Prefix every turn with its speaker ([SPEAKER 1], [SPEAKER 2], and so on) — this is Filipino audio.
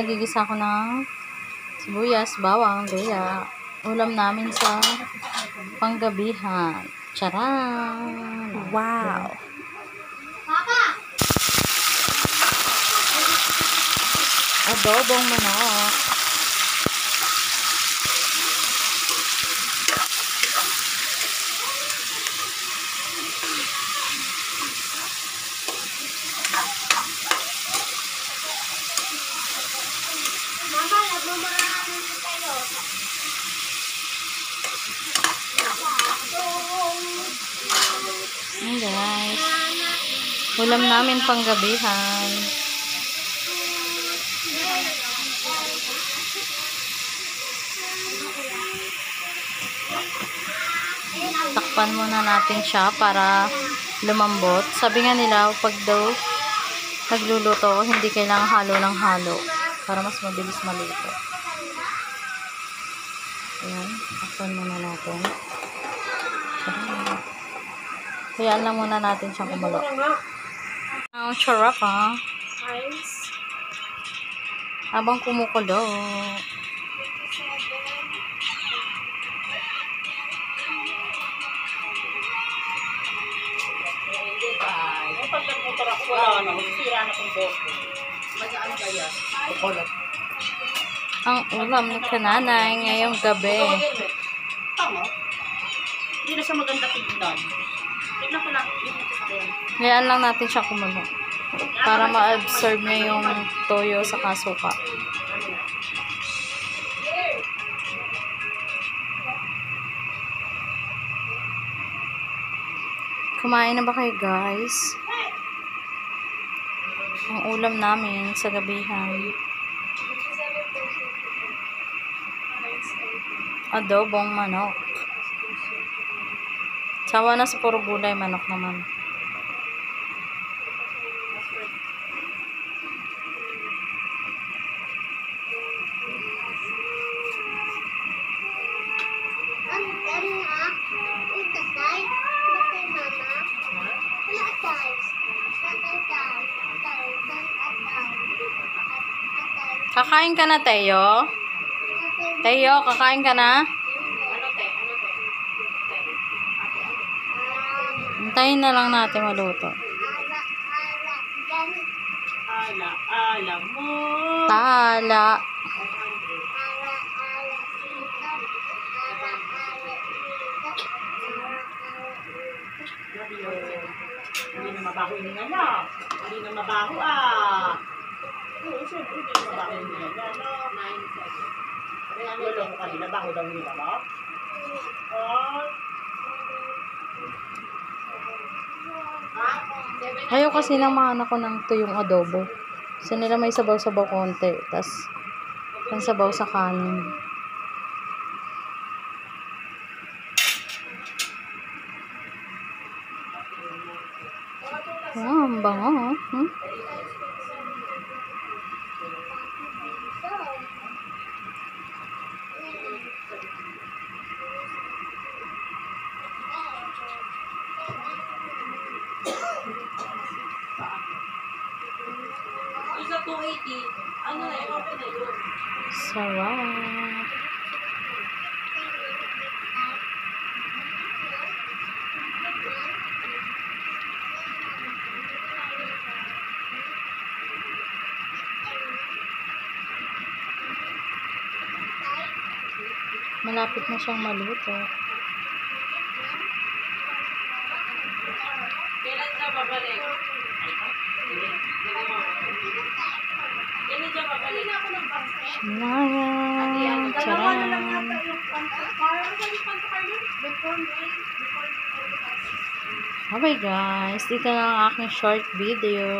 [SPEAKER 1] nagigisa ko ng sibuyas, bawang, luya. Ulam namin sa panggabihan. Charan!
[SPEAKER 2] Wow.
[SPEAKER 1] Adobong manok.
[SPEAKER 3] Mama, nagmamahal tayo.
[SPEAKER 1] Ayan guys. Ulam namin panggabihan. Takpan muna natin siya para lumambot. Sabi nga nila, pag daw nagluluto, hindi kailangan halo ng halo para mas mabilis maluto. Ayan, takpan muna natin. Hayaan lang muna natin siyang kumulo. Ang charap ha. Habang kumukulo.
[SPEAKER 2] Ay, pag nagmotor ako, wala na. Sira na kong boto.
[SPEAKER 1] Ang ulam ni kananay ngayong gabi.
[SPEAKER 2] Tama. Hindi na siya maganda tignan. Tignan ko lang.
[SPEAKER 1] Hayaan lang natin siya kumulo. Para ma-absorb niya yung toyo sa kasuka. Kumain na ba kayo guys? Ang ulam namin sa gabihan. Adobong manok. Sawa na sa puro gulay, manok naman. Kakain ka na, Teo? Teo, kakain ka na? Hintayin na lang natin maluto.
[SPEAKER 3] ala, ala,
[SPEAKER 2] mo.
[SPEAKER 1] Tala.
[SPEAKER 2] Hindi na mabaho yung niya. Hindi na mabaho ah. Oo, siyempre hindi na mabaho yung nga niya. No? Kaya nilo ko kanina, baho daw nila ba? Oh.
[SPEAKER 1] Ayaw kasi nang mahanap ko ng tuyong adobo. Gusto nila may sabaw-sabaw konti. Tapos, ang sabaw sa kanin. Ah, ang bango. oh. Hmm?
[SPEAKER 2] 280. Ano na yun? Okay na yun.
[SPEAKER 1] Sarap. Malapit na siyang maluto.
[SPEAKER 2] Kailan siya babalik? Kailan siya babalik?
[SPEAKER 1] Ayan. Charan. Okay guys, dito na ang aking short video.